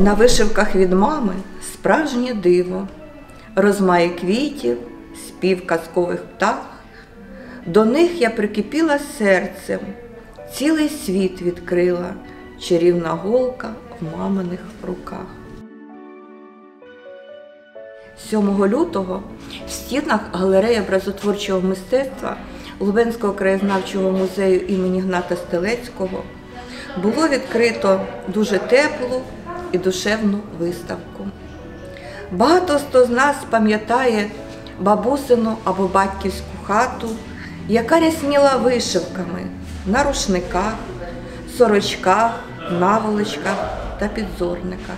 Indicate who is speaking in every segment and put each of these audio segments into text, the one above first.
Speaker 1: На вишивках від мами справжнє диво, розмає квітів, спів казкових птах. До них я прикипіла серцем, цілий світ відкрила, чарівна голка в маминих руках. 7 лютого в стінах галереї образотворчого мистецтва Лубенського краєзнавчого музею імені Гната Стелецького було відкрито дуже теплу і душевну виставку. Багато хто з нас пам'ятає бабусину або батьківську хату, яка рясніла вишивками на рушниках, сорочках, наволочках та підзорниках.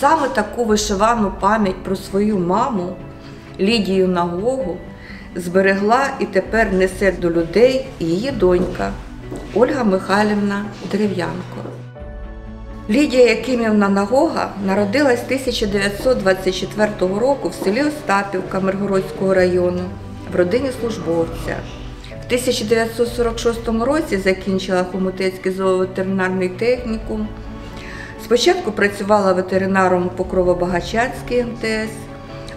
Speaker 1: Саме таку вишивану пам'ять про свою маму Лідію Нагогу зберегла і тепер несе до людей її донька Ольга Михайлівна Дерев'янко. Лідія Якимівна Нагога народилась 1924 року в селі Остапівка Миргородського району в родині службовця. В 1946 році закінчила Хомутецький зооветеринарний технікум. Спочатку працювала ветеринаром по Кровобагачанській МТС,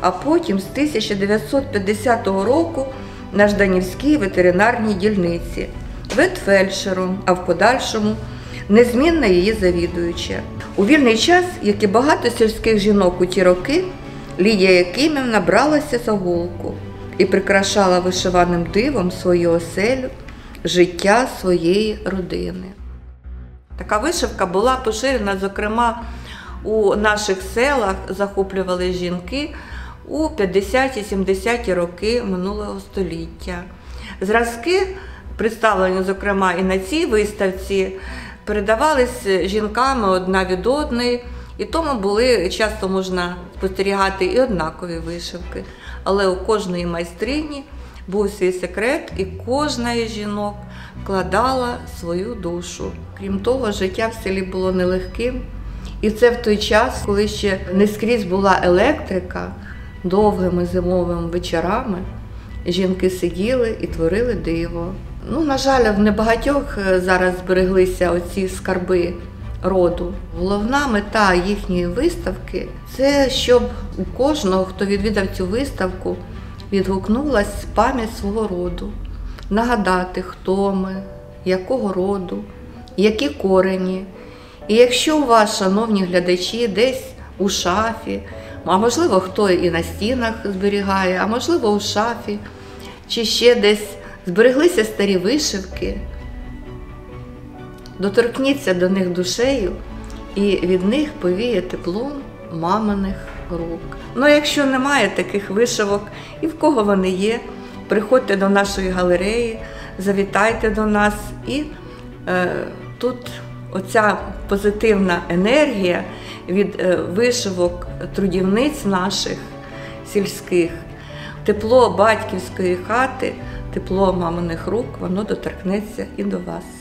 Speaker 1: а потім з 1950 року на Жданівській ветеринарній дільниці, ветфельдшером, а в подальшому незмінна її завідуюча. У вільний час, як і багато сільських жінок у ті роки, Лідія Якимівна бралася за голку і прикрашала вишиваним дивом свою оселю, життя своєї родини. Така вишивка була поширена, зокрема, у наших селах захоплювали жінки у 50-70-ті роки минулого століття. Зразки, представлені, зокрема, і на цій виставці, передавались жінками одна від одної, і тому були часто можна спостерігати і однакові вишивки. Але у кожної майстрині був свій секрет, і кожна із жінок вкладала свою душу. Крім того, життя в селі було нелегким. І це в той час, коли ще не скрізь була електрика, довгими зимовими вечорами жінки сиділи і творили диво. Ну, на жаль, в небагатьох зараз збереглися оці скарби роду. Головна мета їхньої виставки це щоб у кожного, хто відвідав цю виставку, відгукнулась пам'ять свого роду, нагадати, хто ми, якого роду, які корені. І якщо у вас, шановні глядачі, десь у шафі, а можливо, хто і на стінах зберігає, а можливо, у шафі, чи ще десь збереглися старі вишивки, доторкніться до них душею і від них повіє теплом маминих рук. Ну, якщо немає таких вишивок і в кого вони є, приходьте до нашої галереї, завітайте до нас і е, тут оця позитивна енергія від е, вишивок трудівниць наших сільських, тепло батьківської хати, тепло маминих рук, воно доторкнеться і до вас.